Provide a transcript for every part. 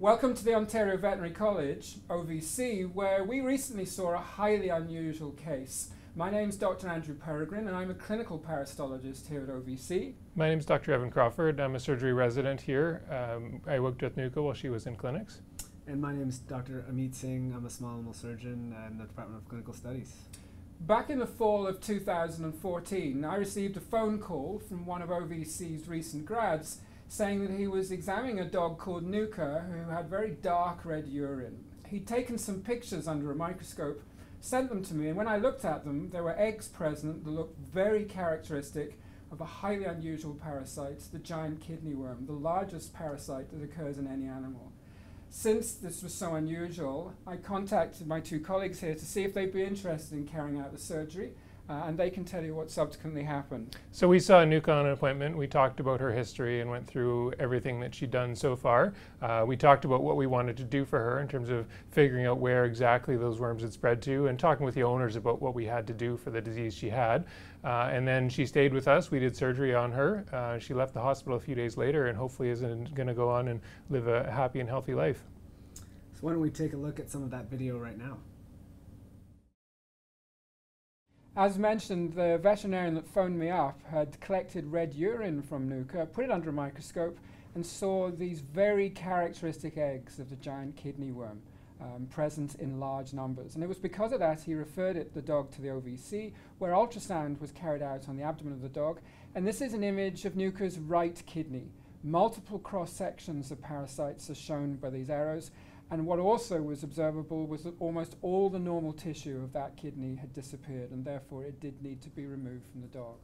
Welcome to the Ontario Veterinary College, OVC, where we recently saw a highly unusual case. My name is Dr. Andrew Peregrine, and I'm a clinical parasitologist here at OVC. My name is Dr. Evan Crawford. I'm a surgery resident here. Um, I worked with Nuka while she was in clinics. And my name is Dr. Ameet Singh. I'm a small animal surgeon in the Department of Clinical Studies. Back in the fall of 2014, I received a phone call from one of OVC's recent grads saying that he was examining a dog called Nuka who had very dark red urine. He'd taken some pictures under a microscope, sent them to me, and when I looked at them, there were eggs present that looked very characteristic of a highly unusual parasite, the giant kidney worm, the largest parasite that occurs in any animal. Since this was so unusual, I contacted my two colleagues here to see if they'd be interested in carrying out the surgery uh, and they can tell you what subsequently happened. So we saw Nuka on an appointment. We talked about her history and went through everything that she'd done so far. Uh, we talked about what we wanted to do for her in terms of figuring out where exactly those worms had spread to and talking with the owners about what we had to do for the disease she had. Uh, and then she stayed with us. We did surgery on her. Uh, she left the hospital a few days later and hopefully is going to go on and live a happy and healthy life. So why don't we take a look at some of that video right now? As mentioned, the veterinarian that phoned me up had collected red urine from Nuka, put it under a microscope, and saw these very characteristic eggs of the giant kidney worm um, present in large numbers. And it was because of that he referred it, the dog to the OVC, where ultrasound was carried out on the abdomen of the dog. And this is an image of Nuka's right kidney. Multiple cross sections of parasites are shown by these arrows. And what also was observable was that almost all the normal tissue of that kidney had disappeared, and therefore it did need to be removed from the dog.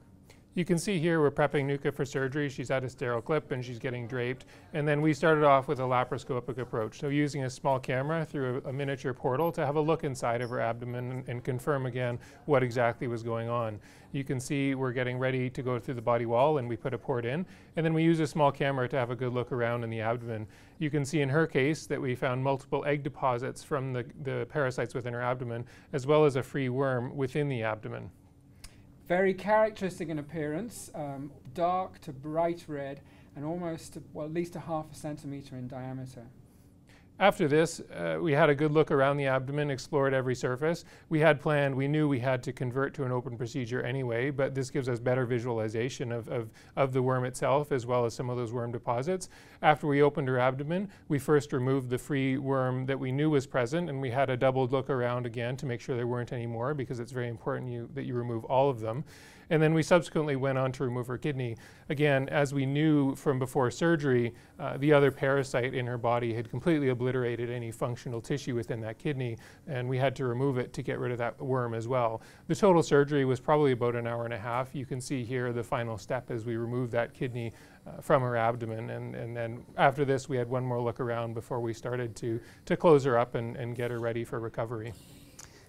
You can see here we're prepping Nuka for surgery. She's at a sterile clip and she's getting draped. And then we started off with a laparoscopic approach. So using a small camera through a, a miniature portal to have a look inside of her abdomen and, and, confirm again what exactly was going on. You can see we're getting ready to go through the body wall and we put a port in. And then we use a small camera to have a good look around in the abdomen. You can see in her case that we found multiple egg deposits from the, the parasites within her abdomen as well as a free worm within the abdomen. Very characteristic in appearance, um, dark to bright red, and almost, well, at least a half a centimeter in diameter. After this, uh, we had a good look around the abdomen, explored every surface. We had planned, we knew we had to convert to an open procedure anyway, but this gives us better visualization of, of, of the worm itself as well as some of those worm deposits. After we opened her abdomen, we first removed the free worm that we knew was present and we had a double look around again to make sure there weren't any more because it's very important you, that you remove all of them. And then we subsequently went on to remove her kidney. Again, as we knew from before surgery, uh, the other parasite in her body had completely obliterated any functional tissue within that kidney, and we had to remove it to get rid of that worm as well. The total surgery was probably about an hour and a half. You can see here the final step as we remove that kidney uh, from her abdomen. And, and then after this, we had one more look around before we started to, to close her up and, and get her ready for recovery.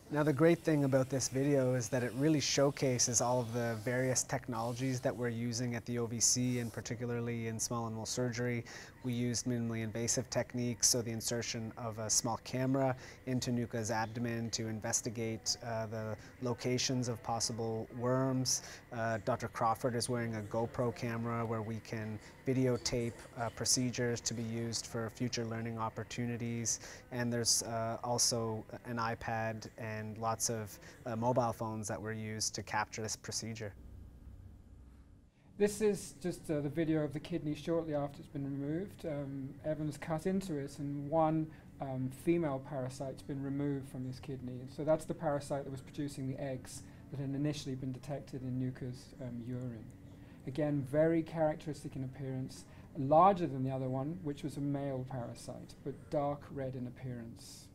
Now the great thing about this video is that it really showcases all of the various technologies that we're using at the OVC and particularly in small animal surgery. We used minimally invasive techniques, so the insertion of a small camera into Nuka's abdomen to investigate uh, the locations of possible worms. Uh, Dr. Crawford is wearing a GoPro camera where we can videotape uh, procedures to be used for future learning opportunities. And there's uh, also an iPad and lots of uh, mobile phones that were used to capture this procedure. This is just uh, the video of the kidney shortly after it's been removed. Um, Evans cut into it and one um, female parasite's been removed from this kidney. so that's the parasite that was producing the eggs that had initially been detected in Nuka's um, urine. Again, very characteristic in appearance, larger than the other one, which was a male parasite, but dark red in appearance.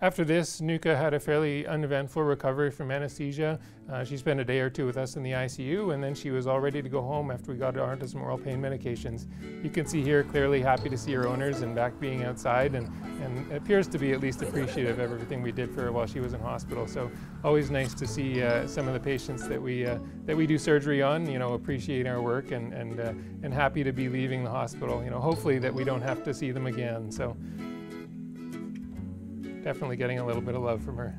After this, Nuka had a fairly uneventful recovery from anesthesia. Uh, she spent a day or two with us in the ICU, and then she was all ready to go home after we got her onto some oral pain medications. You can see here clearly happy to see her owners and back being outside, and, and appears to be at least appreciative of everything we did for her while she was in hospital. So always nice to see uh, some of the patients that we uh, that we do surgery on, you know, appreciate our work and and uh, and happy to be leaving the hospital. You know, hopefully that we don't have to see them again. So definitely getting a little bit of love from her.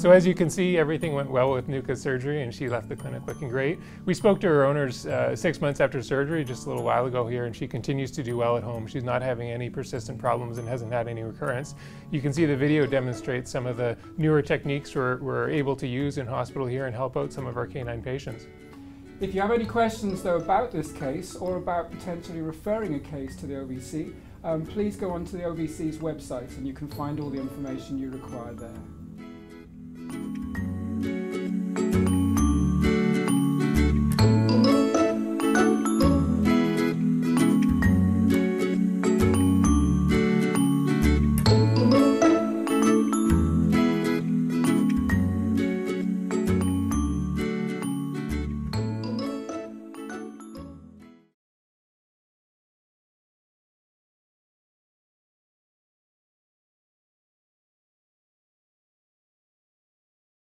So as you can see, everything went well with Nuka's surgery and she left the clinic looking great. We spoke to her owners uh, six months after surgery, just a little while ago here, and she continues to do well at home. She's not having any persistent problems and hasn't had any recurrence. You can see the video demonstrates some of the newer techniques we're, we're able to use in hospital here and help out some of our canine patients. If you have any questions though about this case or about potentially referring a case to the OVC, um, please go onto the OVC's website and you can find all the information you require there.